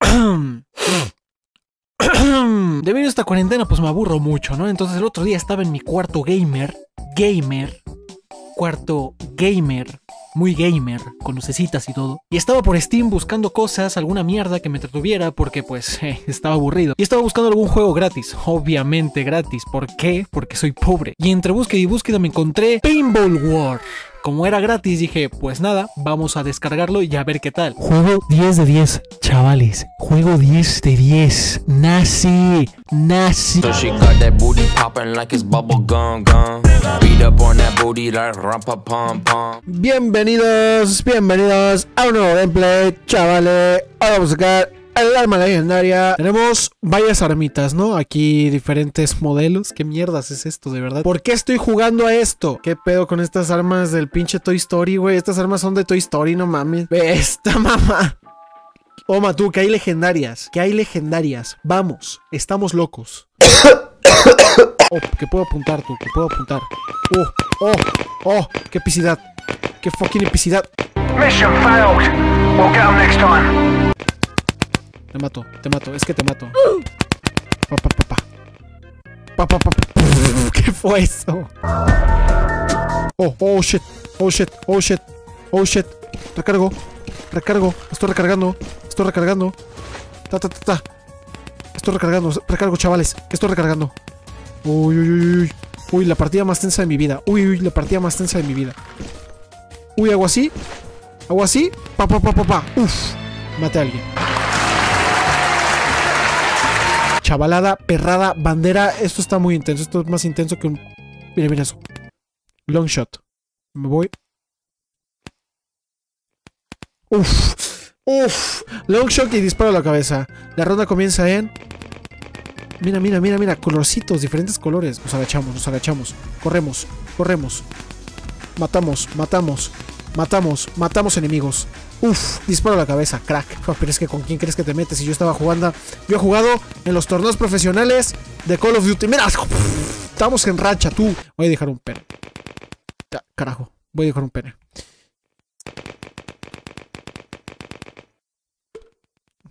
Debido a esta cuarentena, pues me aburro mucho, ¿no? Entonces el otro día estaba en mi cuarto gamer, gamer, cuarto gamer, muy gamer, con lucecitas y todo. Y estaba por Steam buscando cosas, alguna mierda que me entretuviera, porque pues eh, estaba aburrido. Y estaba buscando algún juego gratis, obviamente gratis. ¿Por qué? Porque soy pobre. Y entre búsqueda y búsqueda me encontré Paintball War. Como era gratis, dije, pues nada, vamos a descargarlo y a ver qué tal. Juego 10 de 10, chavales. Juego 10 de 10. Nazi, nazi. So she got that booty popping like it's bubble gum gum. Beat up on that booty like rumpa pum pum. Bienvenidos, bienvenidos a un nuevo gameplay, chavales. Ahora vamos a sacar el arma legendaria. Tenemos varias armitas, ¿no? Aquí diferentes modelos. ¿Qué mierdas es esto, de verdad? ¿Por qué estoy jugando a esto? ¿Qué pedo con estas armas del pinche Toy Story, güey? Estas armas son de Toy Story, no mames. Ve esta mamá. Oma, tú, que hay legendarias. Que hay legendarias. Vamos, estamos locos. Oh, que puedo apuntar, tú, que puedo apuntar. Oh, oh, oh, qué epicidad. Qué fucking epicidad. Mission failed. We'll get next time. Te mato, te mato, es que te mato. Pa, pa, pa, pa. Pa, pa. ¿Qué fue eso? Oh, oh shit, oh shit, oh shit, oh shit. Recargo, recargo, estoy recargando, estoy recargando. Ta, ta, ta, ta. Estoy recargando, recargo, chavales, estoy recargando. Uy, uy, uy, uy. Uy, la partida más tensa de mi vida. Uy, uy, la partida más tensa de mi vida. Uy, hago así. Hago así. Pa, pa, pa, pa, pa. Uf. Mate a alguien. Chavalada, perrada, bandera. Esto está muy intenso. Esto es más intenso que un. Mira, mira eso. Long shot. Me voy. Uf. Uf. Long shot y disparo a la cabeza. La ronda comienza en. Mira, mira, mira, mira. Colorcitos, diferentes colores. Nos agachamos, nos agachamos. Corremos, corremos. Matamos, matamos. Matamos, matamos enemigos. Uf, disparo a la cabeza, crack. Oh, pero es que con quién crees que te metes si yo estaba jugando. Yo he jugado en los torneos profesionales de Call of Duty. Mira, estamos en racha, tú. Voy a dejar un pene. Carajo, voy a dejar un pene.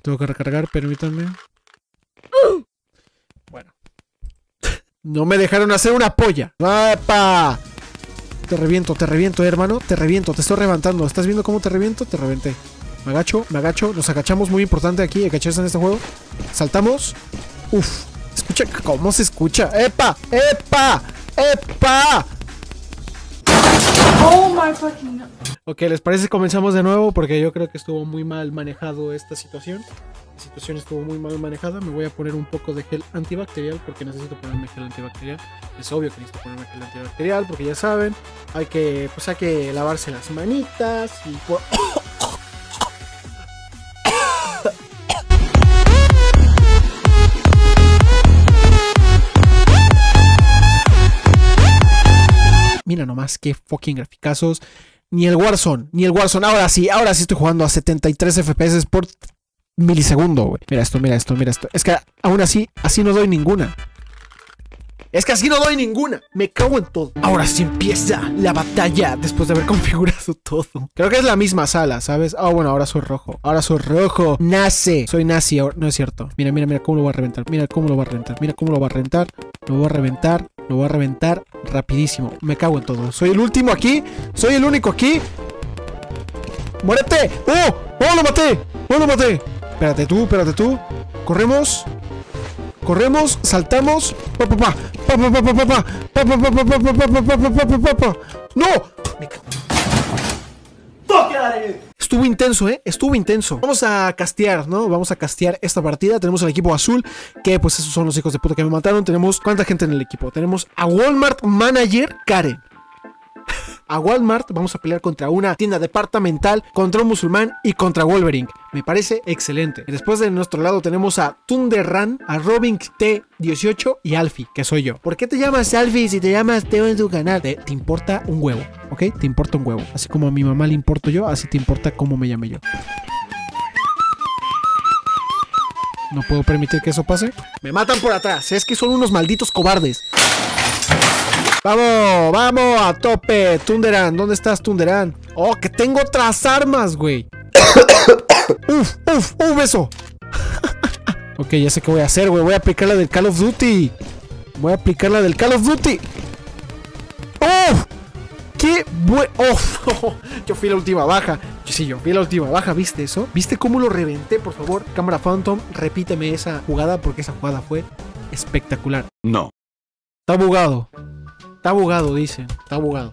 Tengo que recargar, permítanme. Bueno. No me dejaron hacer una polla. ¡Apa! Te reviento, te reviento, hermano. Te reviento, te estoy levantando. ¿Estás viendo cómo te reviento? Te reventé. Me agacho, me agacho. Nos agachamos, muy importante aquí, agacharse en este juego. Saltamos. Uf. Escucha cómo se escucha. ¡Epa! ¡Epa! ¡Epa! Oh my fucking. Ok, ¿les parece que comenzamos de nuevo? Porque yo creo que estuvo muy mal manejado esta situación. Situación estuvo muy mal manejada. Me voy a poner un poco de gel antibacterial porque necesito ponerme gel antibacterial. Es obvio que necesito ponerme gel antibacterial porque ya saben, hay que, pues hay que lavarse las manitas y. Mira nomás qué fucking graficazos. Ni el Warzone, ni el Warzone. Ahora sí, ahora sí estoy jugando a 73 FPS por milisegundo, güey. Mira esto, mira esto, mira esto. Es que aún así, así no doy ninguna. Es que así no doy ninguna. Me cago en todo. Ahora sí empieza la batalla después de haber configurado todo. Creo que es la misma sala, ¿sabes? Ah, bueno, ahora soy rojo. Ahora soy rojo. Nace. Soy nazi. No es cierto. Mira, mira, mira cómo lo va a reventar. Mira cómo lo va a reventar. Mira cómo lo va a reventar. Lo va a reventar. Lo va a reventar rapidísimo. Me cago en todo. Soy el último aquí. Soy el único aquí. ¡Muérete! ¡Oh! ¡Oh, lo maté! ¡Oh, lo maté! Espérate tú, espérate tú. Corremos. Corremos, saltamos. Pa, pa, pa. Pa, pa, pa, pa, pa, pa. Pa, pa, pa, pa, pa, pa, pa, pa, pa, pa. Estuvo intenso, ¿eh? Estuvo intenso. Vamos a castear, ¿no? Vamos a castear esta partida. Tenemos al equipo azul, que pues esos son los hijos de puta que me mataron. Tenemos, ¿cuánta gente en el equipo? Tenemos a Walmart Manager Karen. A Walmart vamos a pelear contra una tienda departamental, contra un musulmán y contra Wolverine. Me parece excelente. Después de nuestro lado tenemos a Tunderran, a Robin T18 y Alfie, que soy yo. ¿Por qué te llamas Alfie si te llamas Teo en tu canal? Te, te importa un huevo, ¿ok? Te importa un huevo. Así como a mi mamá le importo yo, así te importa cómo me llame yo. No puedo permitir que eso pase. Me matan por atrás. Es que son unos malditos cobardes. Vamos, vamos, a tope. Tunderan, ¿dónde estás, Tunderan? Oh, que tengo otras armas, güey. uf, uf, un beso. ok, ya sé qué voy a hacer, güey. Voy a aplicar la del Call of Duty. Voy a aplicar la del Call of Duty. ¡Oh! ¡Qué buen! ¡Oh! Yo fui la última baja. Sí, yo fui la última baja. ¿Viste eso? ¿Viste cómo lo reventé? Por favor, cámara Phantom, repíteme esa jugada porque esa jugada fue espectacular. No. Está bugado. Está bugado, dicen. Está bugado.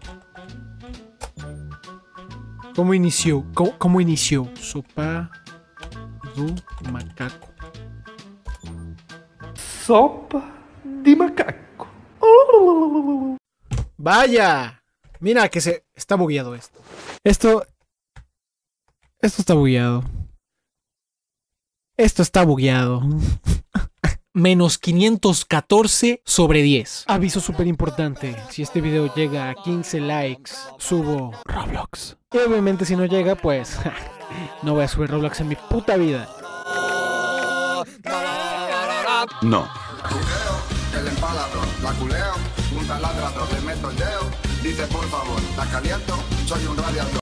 ¿Cómo inició? ¿Cómo, cómo inició? Sopa do macaco. Sopa de macaco. Vaya. Mira que se está bugueado esto. Esto esto está bugueado. Esto está bugueado. Menos 514 sobre 10. Aviso súper importante. Si este video llega a 15 likes, subo Roblox. Y obviamente si no llega, pues no voy a subir Roblox en mi puta vida. No. el empalador, la culeo, un taladrador, le meto el dedo, dice por favor, la caliento, soy un radiador.